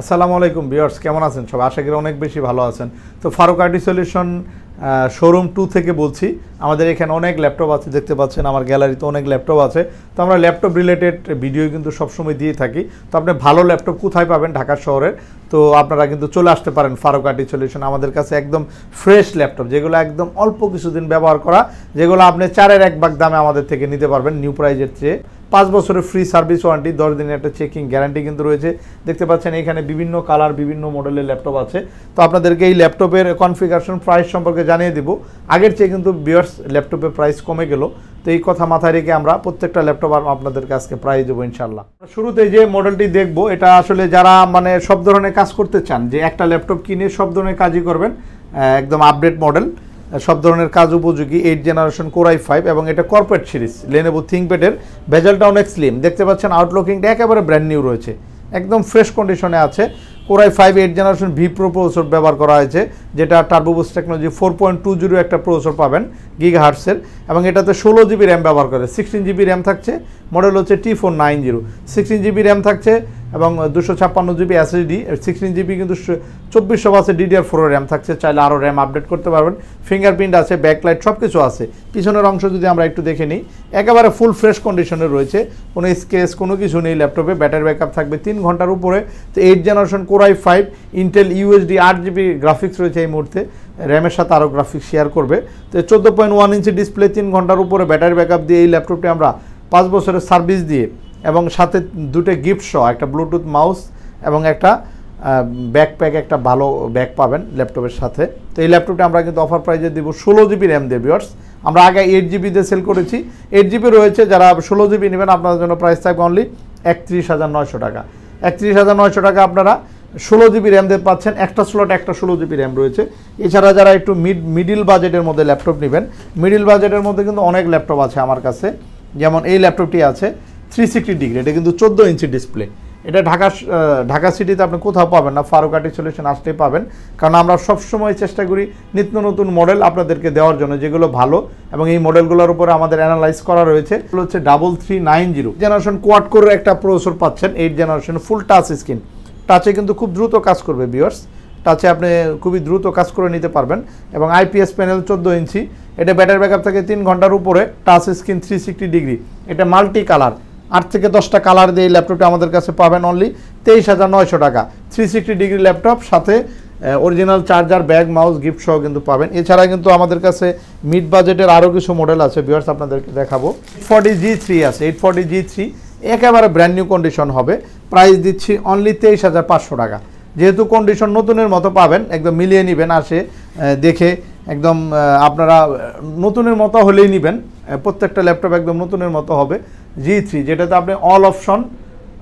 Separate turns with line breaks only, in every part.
আসসালামু আলাইকুম বিয়ার্স কেমন আছেন? সব আশা করি অনেক বেশি ভালো আছেন। তো Faruk IT solution showroom two থেকে বলছি। আমাদের এখানে অনেক ল্যাপটপ আছে, দেখতে পাচ্ছেন আমার গ্যালারিতে অনেক ল্যাপটপ আছে। তো আমরা ল্যাপটপ রিলেটেড ভিডিও কিন্তু সবসময় দিয়ে থাকি। তো আপনি ভালো ল্যাপটপ কোথায় পাবেন? ঢাকা শহরের। তো আপনারা কিন্তু চলে আসতে পারেন ফারুক আইটি সলিউশন। আমাদের কাছে একদম ফ্রেশ ল্যাপটপ যেগুলো একদম অল্প কিছুদিন ব্যবহার করা, যেগুলো আপনি চারের এক ভাগ দামে আমাদের থেকে নিতে পারবেন নিউ প্রাইজের চেয়ে। পাঁচ বছরের ফ্রি সার্ভিস ওয়ারেন্টি দশ দিনের একটা চেকিং গ্যারান্টি কিন্তু রয়েছে। দেখতে পাচ্ছেন এখানে বিভিন্ন কালার বিভিন্ন মডেলের ল্যাপটপ আছে। তো আপনাদেরকে এই ল্যাপটপের কনফিগারেশন প্রাইস সম্পর্কে জানিয়ে দিব। আগের চেয়ে কিন্তু বিয়ার্স ল্যাপটপের প্রাইস কমে গেল। তো এই কথা মাথায় রেখে আমরা প্রত্যেকটা ল্যাপটপ আপনাদেরকে আজকে প্রাইস দেবো ইনশাল্লাহ শুরুতে যে মডেলটি দেখব, এটা আসলে যারা মানে সব ধরনের কাজ করতে চান, যে একটা ল্যাপটপ কিনে সব ধরনের কাজই করবেন একদম আপডেট মডেল সব ধরনের কাজ উপযোগী এইট জেনারেশন কোরাই ফাইভ এবং এটা কর্পোরেট সিরিজ লেনেবো থিঙ্কপ্যাডের ভেজালটা অনেক স্লিম দেখতে পাচ্ছেন আউটলুকিংটা একেবারে ব্র্যান্ড নিউ রয়েছে। একদম ফ্রেশ কন্ডিশনে আছে। Core i five eight generation V pro processor ব্যবহার করা হয়েছে, যেটা turbo boost technology four point two zero একটা প্রসেসর পাবেন গিগা হার্টসের এবং এটাতে ষোলো জিবি র্যাম ব্যবহার করে। সিক্সটিন জিবি র্যাম থাকছে মডেল হচ্ছে T four nine zero sixteen GB RAM থাকছে এবং দুশো ছাপ্পান্ন জিবি এসএসডি সিক্সটিন জিবি কিন্তু চব্বিশশো বাসে ডিডিআর ফোরের র্যাম থাকছে, চাইলে আরও র্যাম আপডেট করতে পারবেন। ফিঙ্গারপ্রিন্ট আছে ব্যাকলাইট সব কিছু আছে। পিছনের অংশ যদি আমরা একটু দেখে নিই, একেবারে ফুল ফ্রেশ কন্ডিশনে রয়েছে। কোনো স্কেচ কোনো কিছু নেই ল্যাপটপে ব্যাটারি ব্যাকআপ থাকবে তিন ঘণ্টার উপরে। তো eight generation core i five Intel USD আট জিবি গ্রাফিক্স রয়েছে এই মুহূর্তে। র্যামের সাথে আরও গ্রাফিক্স শেয়ার করবে। তো চোদ্দ পয়েন্ট ওয়ান ইঞ্চি ডিসপ্লে তিন ঘণ্টার উপরে ব্যাটারি ব্যাকআপ দিয়ে এই ল্যাপটপটি আমরা পাঁচ বছরের সার্ভিস দিয়ে এবং সাথে দুটো গিফট সহ একটা ব্লুটুথ মাউস এবং একটা ব্যাকপ্যাক একটা ভালো ব্যাগ পাবেন ল্যাপটপের সাথে। তো এই ল্যাপটপটা আমরা কিন্তু অফার প্রাইজে দিব ষোলো জিবি র্যাম দিয়ে বিয়ার্স আমরা আগে এইট জিবিতে সেল করেছি। এইট জিবি রয়েছে, যারা ষোলো জিবি নেবেন, আপনাদের জন্য প্রাইস থাকবে অনলি একত্রিশ হাজার নয়শো টাকা। একত্রিশ হাজার নয়শো টাকা আপনারা ষোলো জিবি র্যাম দিয়ে পাচ্ছেন। একটা স্লট একটা ষোলো জিবি র্যাম রয়েছে। এছাড়া যারা একটু মিড মিডিল বাজেটের মধ্যে ল্যাপটপ নেবেন মিডিল বাজেটের মধ্যে কিন্তু অনেক ল্যাপটপ আছে আমার কাছে। যেমন এই ল্যাপটপটি আছে থ্রি সিক্সটি ডিগ্রি এটা কিন্তু চোদ্দ ইঞ্চি ডিসপ্লে এটা ঢাকা ঢাকা সিটিতে আপনি কোথাও পাবেন না ফারুকাটি সলিউশন আসতেই পাবেন। কারণ আমরা সবসময় চেষ্টা করি নিত্য নতুন মডেল আপনাদেরকে দেওয়ার জন্য, যেগুলো ভালো। এবং এই মডেলগুলোর উপরে আমাদের অ্যানালাইজ করা রয়েছে। হচ্ছে double three nine zero generation quad করে একটা প্রসেসর পাচ্ছেন eight generation full touch screen টাচে কিন্তু খুব দ্রুত কাজ করবে বিয়ার্স টাচে আপনি খুবই দ্রুত কাজ করে নিতে পারবেন। এবং আইপিএস প্যানেল চোদ্দ ইঞ্চি। এটা ব্যাটারি ব্যাকআপ থাকে তিন ঘণ্টার উপরে touch screen three sixty degree এটা মাল্টি কালার আট থেকে দশটা কালার দিয়ে এই ল্যাপটপটি আমাদের কাছে পাবেন অনলি তেইশ হাজার নয়শো টাকা। থ্রি সিক্সটি ডিগ্রি ল্যাপটপ সাথে original charger bag mouse gift সহ কিন্তু পাবেন। এছাড়া কিন্তু আমাদের কাছে মিড বাজেটের আরও কিছু মডেল আছে বিয়ার্স আপনাদেরকে দেখাবো। ফর্টি জি থ্রি আছে এইট ফর্টি জি থ্রি একেবারে ব্র্যান্ড নিউ কন্ডিশন হবে। প্রাইস দিচ্ছি অনলি তেইশ হাজার পাঁচশো টাকা। যেহেতু কন্ডিশন নতুনের মতো পাবেন, একদম মিলিয়ে নেবেন আসে দেখে একদম আপনারা নতুনের মতো হলেই নেবেন। প্রত্যেকটা ল্যাপটপ একদম নতুনের মতো হবে। জি থ্রি যেটাতে আপনি অল অপশন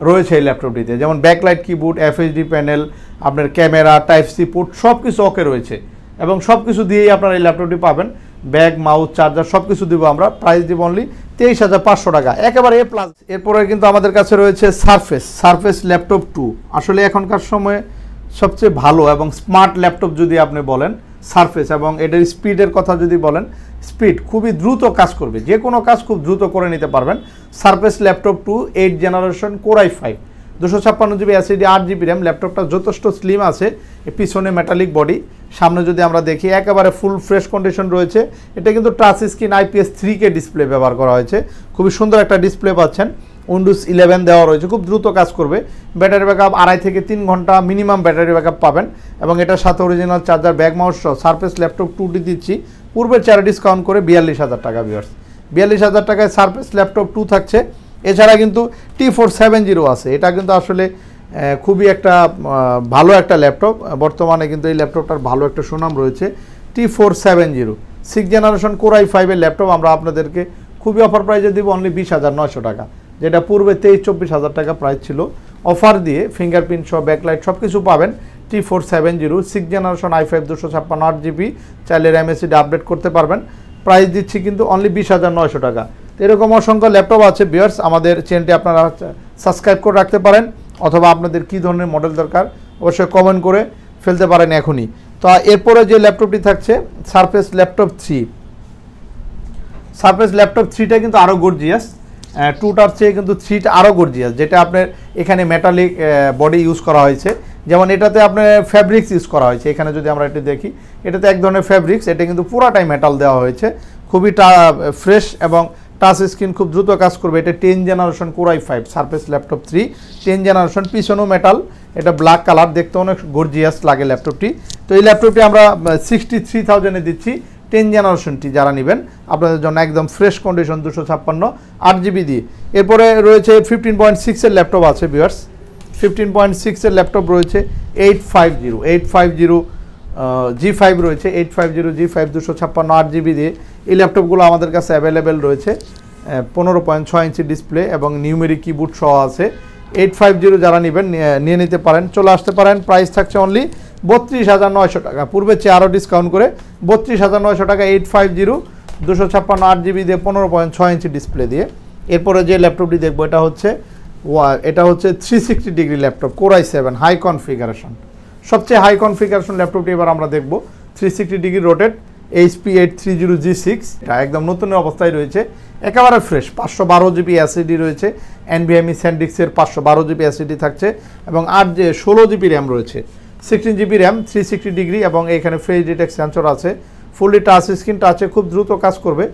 রয়েছে এই ল্যাপটপটিতে যেমন ব্যাকলাইট কিবোর্ড এফএইচডি প্যানেল আপনার ক্যামেরা টাইপ সি পোর্ট সব কিছু ওকে রয়েছে। এবং সব কিছু দিয়েই আপনারা এই ল্যাপটপটি পাবেন। ব্যাগ মাউথ চার্জার সব কিছু দিব আমরা। প্রাইস দিব অনলি তেইশ হাজার পাঁচশো টাকা। একেবারে এ প্লাস এরপরে কিন্তু আমাদের কাছে রয়েছে সারফেস সারফেস ল্যাপটপ টু আসলে এখনকার সময়ে সবচেয়ে ভালো এবং স্মার্ট ল্যাপটপ যদি আপনি বলেন সারফেস এবং এটার স্পিডের কথা যদি বলেন স্পিড খুবই দ্রুত কাজ করবে। যে কোনো কাজ খুব দ্রুত করে নিতে পারবেন। Surface laptop two eight generation core i five দুশো ছাপ্পান্ন জিবি অ্যাসিডি আট জিবি র্যাম ল্যাপটপটা যথেষ্ট স্লিম আছে। পিছনে মেটালিক বডি সামনে যদি আমরা দেখি, একেবারে ফুল ফ্রেশ কন্ডিশন রয়েছে। এটা কিন্তু touch screen IPS three K display ব্যবহার করা হয়েছে। খুবই সুন্দর একটা ডিসপ্লে পাচ্ছেন। উইন্ডোজ ইলেভেন দেওয়া রয়েছে। খুব দ্রুত কাজ করবে। ব্যাটারি ব্যাকআপ আড়াই থেকে তিন ঘণ্টা মিনিমাম ব্যাটারি ব্যাকআপ পাবেন এবং এটার সাথে original charger bag mouse surface laptop টুটি দিচ্ছি। পূর্বের চারে ডিসকাউন্ট করে বিয়াল্লিশ হাজার টাকা বিয়ার্স বিয়াল্লিশ হাজার টাকায় সার্ফেস ল্যাপটপ টু থাকছে। এছাড়া কিন্তু টি ফোর সেভেন জিরো আছে। এটা কিন্তু আসলে খুবই একটা ভালো একটা ল্যাপটপ বর্তমানে কিন্তু এই ল্যাপটপটার ভালো একটা সুনাম রয়েছে T four seven zero six generation core i ফাইভের ল্যাপটপ আমরা আপনাদেরকে খুবই অফার প্রাইজে দিব অনলি বিশ হাজার নয়শো টাকা। যেটা পূর্বে তেইশ, চব্বিশ হাজার টাকা প্রাইস ছিল। অফার দিয়ে ফিঙ্গারপ্রিন্ট সহ ব্যাকলাইট সব কিছু পাবেন। T four seven zero six generation I five দুশো ছাপ্পান্ন, আট জিবি চাইলে র্যাম এসিডি আপডেট করতে পারবেন। প্রাইস দিচ্ছি কিন্তু অনলি বিশ হাজার নয়শো টাকা। এরকম অসংখ্য ল্যাপটপ আছে বিয়ার্স আমাদের চ্যানেলটি আপনারা সাবস্ক্রাইব করে রাখতে পারেন, অথবা আপনাদের কী ধরনের মডেল দরকার, অবশ্যই কমেন্ট করে ফেলতে পারেন এখনই। তো এরপরে যে ল্যাপটপটি থাকছে surface laptop three surface laptop থ্রিটা কিন্তু আরও গর্জিয়াস টুটার চেয়ে কিন্তু থ্রিটা আরও গর্জিয়াস যেটা আপনার এখানে মেটালিক বডি ইউজ করা হয়েছে। যেমন এটাতে আপনার ফ্যাব্রিক্স ইউজ করা হয়েছে, এখানে যদি আমরা এটা দেখি। এটাতে এক ধরনের ফ্যাব্রিক্স এটা কিন্তু পুরাটাই মেটাল দেওয়া হয়েছে। খুবই ফ্রেশ এবং টাচ স্ক্রিন খুব দ্রুত কাজ করবে। এটা ten generation core i five surface laptop three ten generation পিছনেও মেটাল এটা ব্ল্যাক কালার দেখতে অনেক গর্জিয়াস লাগে ল্যাপটপটি তো এই ল্যাপটপটি আমরা সিক্সটি থ্রি থাউজেন্ডে দিচ্ছি। টেন জেনারেশনটি যারা নেবেন, আপনাদের জন্য একদম ফ্রেশ কন্ডিশন দুশো ছাপ্পান্ন, আট জিবি দিয়ে। এরপরে রয়েছে ফিফটিন পয়েন্ট সিক্সের ল্যাপটপ আছে বিয়ার্স ফিফটিন পয়েন্ট সিক্সের ল্যাপটপ রয়েছে eight five zero eight five zero G five রয়েছে eight five zero G five দুশো ছাপ্পান্ন, আট জিবি দিয়ে। এই ল্যাপটপগুলো আমাদের কাছে অ্যাভেলেবেল রয়েছে পনেরো পয়েন্ট ছয় ইঞ্চি ডিসপ্লে এবং নিউমেরিক কিবোর্ড সহ আছে। এইট ফাইভ জিরো যারা নেবেন, নিয়ে নিতে পারেন। চলে আসতে পারেন প্রাইস থাকছে অনলি বত্রিশ হাজার নয়শো টাকা। পূর্বে চেয়ে আরও ডিসকাউন্ট করে বত্রিশ হাজার নয়শো টাকা এইট ফাইভ জিরো, দুশো ছাপ্পান্ন আট জিবি দিয়ে পনেরো পয়েন্ট ছয় ইঞ্চি ডিসপ্লে দিয়ে। এরপরে যে ল্যাপটপটি দেখব, এটা হচ্ছে এটা হচ্ছে three sixty degree laptop core i seven high configuration সবচেয়ে হাই কনফিগারেশন ল্যাপটপটি এবার আমরা দেখব three sixty degree rotated HP eight three zero G six এটা একদম নতুন অবস্থায় রয়েছে, একেবারে ফ্রেশ পাঁচশো বারো জিবি অ্যাসিডি রয়েছে এনভিএমই স্যান্ডিক্সের পাঁচশো বারো জিবি অ্যাসিডি থাকছে, এবং আট যে ষোলো জিবি র্যাম রয়েছে। Sixteen GB RAM three sixty degree এবং এখানে ফ্রেজ ডিটেক্ট সেন্সর আছে। ফুললি টাচ স্ক্রিন টাচে খুব দ্রুত কাজ করবে।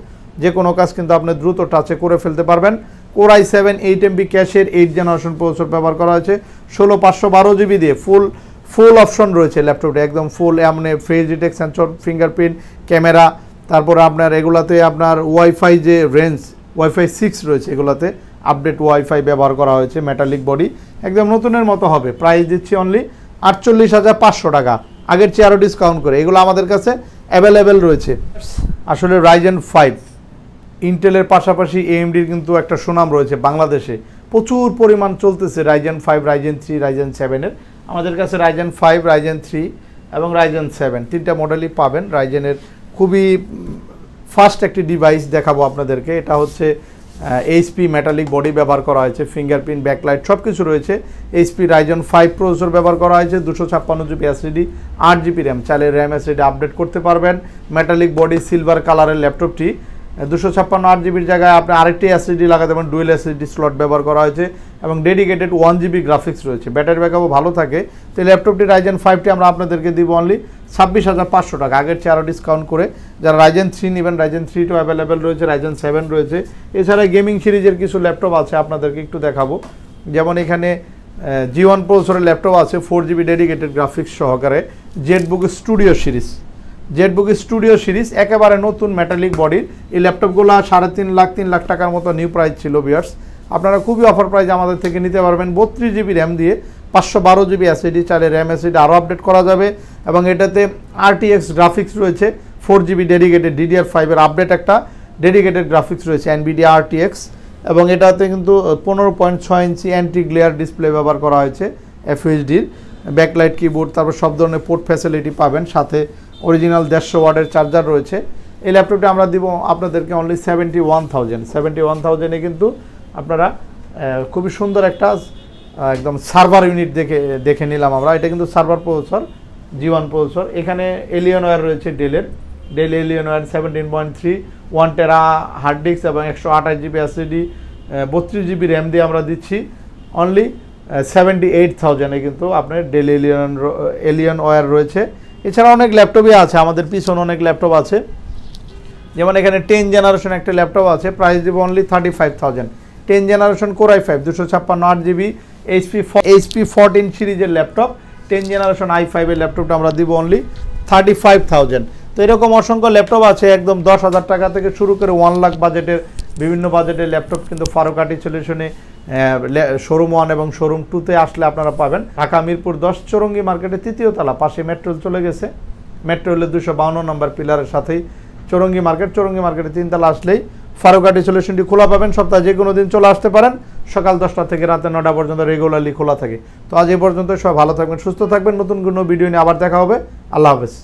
যে কোনো কাজ কিন্তু আপনি দ্রুত টাচে করে ফেলতে পারবেন। Core i seven eight MB ক্যাশের এইট জেনারেশন প্রসেসর ব্যবহার করা হয়েছে। ষোলো পাঁচশো বারো জিবি দিয়ে ফুল ফুল অপশন রয়েছে ল্যাপটপে একদম ফুল এমনি face detect sensor fingerprint camera তারপরে আপনার এগুলাতে আপনার ওয়াইফাই যে রেঞ্জ ওয়াইফাই সিক্স রয়েছে এগুলাতে। আপডেট ওয়াইফাই ব্যবহার করা হয়েছে মেটালিক বডি একদম নতুনের মতো হবে। প্রাইস দিচ্ছি অনলি আটচল্লিশ হাজার পাঁচশো টাকা। আগের চেয়ে আরও ডিসকাউন্ট করে। এগুলো আমাদের কাছে অ্যাভেলেবেল রয়েছে। আসলে রাইজেন ফাইভ ইন্টেলের পাশাপাশি এএমডির কিন্তু একটা সুনাম রয়েছে বাংলাদেশে। প্রচুর পরিমাণ চলতেছে Ryzen five Ryzen three Ryzen সেভেনের আমাদের কাছে রাইজেন ফাইভ রাইজেন থ্রি এবং রাইজেন সেভেন তিনটা মডেলই পাবেন। রাইজেনের খুবই ফাস্ট একটি ডিভাইস দেখাবো আপনাদেরকে। এটা হচ্ছে এইচপি মেটালিক বডি ব্যবহার করা হয়েছে ফিঙ্গারপ্রিন্ট ব্যাকলাইট সব কিছু রয়েছে এইচপি রাইজন ফাইভ প্রসেসর ব্যবহার করা হয়েছে, দুশো ছাপ্পান্ন জিবি এসিডি আট জিবি র্যাম চাইলে র্যাম এসিডি আপডেট করতে পারবেন। মেটালিক বডি সিলভার কালারের ল্যাপটপটি দুশো ছাপ্পান্ন আট জিবির জায়গায় আপনি আরেকটি এসএসডি লাগাতে পারেন ডুয়েল এসএসডি স্লট ব্যবহার করা হয়েছে এবং ডেডিকেটেড ওয়ান জিবি গ্রাফিক্স রয়েছে। ব্যাটারি ব্যাকআপও ভালো থাকে। তো ল্যাপটপটি রাইজেন ফাইভটি আমরা আপনাদেরকে দিব অনলি ছাব্বিশ হাজার পাঁচশো টাকা। আগের চেয়ে আরও ডিসকাউন্ট করে যারা রাইজেন থ্রি নেবেন রাইজেন থ্রিটাও অ্যাভেলেবেল রয়েছে রাইজেন সেভেন রয়েছে। এছাড়া গেমিং সিরিজের কিছু ল্যাপটপ আছে, আপনাদেরকে একটু দেখাবো। যেমন এখানে জি ওয়ান প্রসেসরের ল্যাপটপ আছে ফোর জিবি ডেডিকেটেড গ্রাফিক্স সহকারে। ZBook studio series ZBook studio series একেবারে নতুন মেটালিক বডির এই ল্যাপটপগুলো সাড়ে তিন লাখ তিন লাখ টাকার মতো নিউ প্রাইস ছিল বিয়ার্স আপনারা খুবই অফার প্রাইস আমাদের থেকে নিতে পারবেন বত্রিশ জিবি র্যাম দিয়ে, পাঁচশো বারো জিবি অ্যাসিডি চালে র্যাম অ্যাসিডি আরও আপডেট করা যাবে। এবং এটাতে আরটিএক্স গ্রাফিক্স রয়েছে ফোর জিবি ডেডিকেটেড ডিডিআর ফাইভের আপডেট একটা ডেডিকেটেড গ্রাফিক্স রয়েছে এনবিডি আরটিএক্স এবং এটাতে কিন্তু পনেরো পয়েন্ট ছয় ইঞ্চি অ্যান্টি গ্লেয়ার ডিসপ্লে ব্যবহার করা হয়েছে এফএইচডির ব্যাকলাইট কিবোর্ড তারপর সব ধরনের পোর্ট ফ্যাসিলিটি পাবেন, সাথে অরিজিনাল দেড়শো ওয়ার্ডের চার্জার রয়েছে। এই ল্যাপটপটি আমরা দিব আপনাদেরকে only seventy one thousand seventy one থাউজেন্ডে কিন্তু আপনারা খুবই সুন্দর একটা একদম সার্ভার ইউনিট দেখে দেখে নিলাম আমরা। এটা কিন্তু server processor G one processor এখানে ওয়ার রয়েছে ডেলের Dell war seventeen point three one tera hard disk এবং একশো আঠাশ জিবি এসিডি বত্রিশ জিবি র্যাম দিয়ে আমরা দিচ্ছি। অনলি সেভেন্টি এইট থাউজেন্ডে কিন্তু আপনার ডেল এলিয়ন এলিয়ন ওয়ার রয়েছে। এছাড়া অনেক ল্যাপটপই আছে, আমাদের পিছনে অনেক ল্যাপটপ আছে। যেমন এখানে টেন জেনারেশন একটা ল্যাপটপ আছে প্রাইস দিব only thirty five thousand ten generation core i five দুশো ছাপ্পান্ন আট জিবি এইচপি এইচপি ফোরটিন সিরিজের ল্যাপটপ। টেন জেনারেশন আই ফাইভের ল্যাপটপটা আমরা দিব অনলি থার্টি ফাইভ থাউজেন্ড তো এরকম অসংখ্য ল্যাপটপ আছে, একদম দশ হাজার টাকা থেকে শুরু করে ওয়ান লাখ বাজেটের বিভিন্ন বাজেটের ল্যাপটপ কিন্তু ফারুকাটি সলিউশনে শোরুম ওয়ান এবং শোরুম টুতে আসলে আপনারা পাবেন। ঢাকা মিরপুর দশ চৌরঙ্গি মার্কেটের তৃতীয় তলা, পাশে মেট্রোল চলে গেছে। মেট্রো রেলের দুশো বাউন্ন নম্বর পিলারের সাথেই চৌরঙ্গি মার্কেট, চৌরঙ্গি মার্কেটে তিনতলা আসলেই ফারুকাটি সলিউশনটি খোলা পাবেন। সপ্তাহে যে কোনো দিন চলে আসতে পারেন। সকাল দশটা থেকে রাতে নটা পর্যন্ত রেগুলারলি খোলা থাকে। তো আজ এই পর্যন্ত সবাই ভালো থাকবেন, সুস্থ থাকবেন। নতুন কোনো ভিডিও নিয়ে আবার দেখা হবে। আল্লাহ হাফেজ।